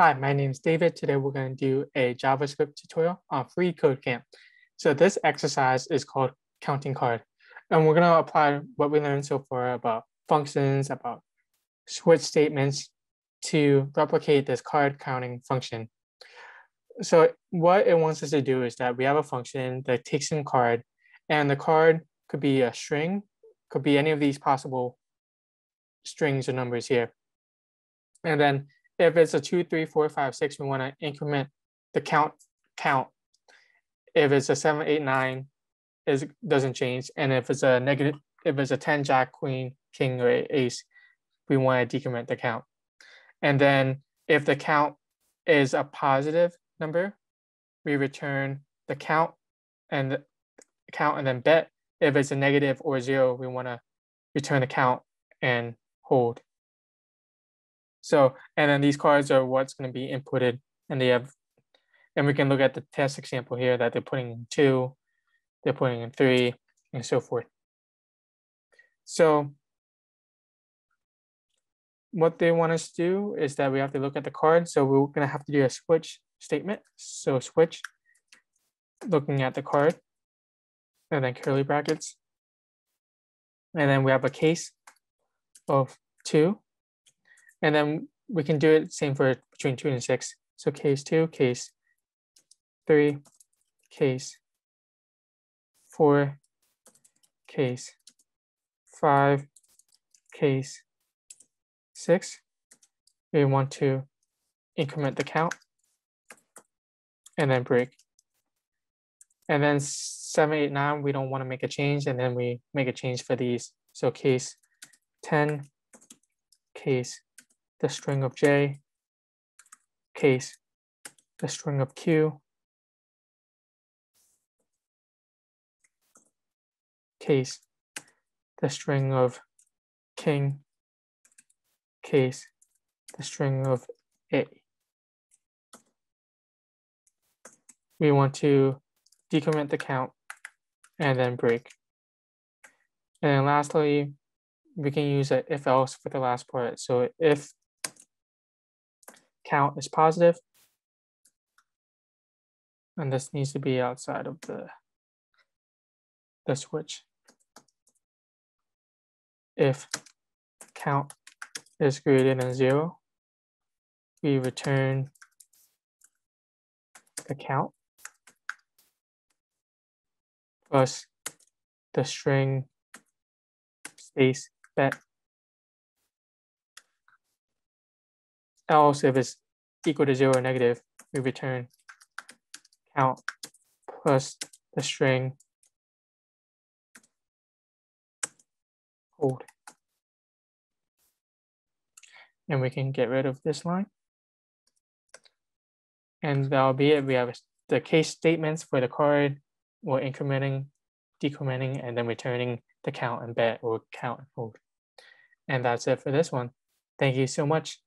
Hi, my name is David. Today we're going to do a JavaScript tutorial on FreeCodeCamp. So this exercise is called counting card. And we're going to apply what we learned so far about functions, about switch statements to replicate this card counting function. So what it wants us to do is that we have a function that takes in card and the card could be a string, could be any of these possible strings or numbers here. And then if it's a two, three, four, five, six, we want to increment the count count. If it's a seven, eight, nine, is doesn't change. And if it's a negative, if it's a 10, jack, queen, king, or ace, we want to decrement the count. And then if the count is a positive number, we return the count and the count and then bet. If it's a negative or zero, we want to return the count and hold. So, and then these cards are what's going to be inputted and they have, and we can look at the test example here that they're putting in two, they're putting in three and so forth. So what they want us to do is that we have to look at the card. So we're going to have to do a switch statement. So switch, looking at the card, and then curly brackets. And then we have a case of two. And then we can do it same for between two and six. So case two, case three, case four, case five, case six. We want to increment the count and then break. And then seven, eight, nine, we don't want to make a change and then we make a change for these. So case 10, case the string of j, case, the string of q, case, the string of king, case, the string of a. We want to decrement the count and then break. And then lastly, we can use an if else for the last part. So if count is positive. And this needs to be outside of the, the switch. If count is greater than zero, we return the count plus the string space bet else if it's equal to zero or negative, we return count plus the string hold. And we can get rid of this line. And that'll be it. We have the case statements for the card. We're incrementing, decrementing, and then returning the count and bet or count and hold. And that's it for this one. Thank you so much.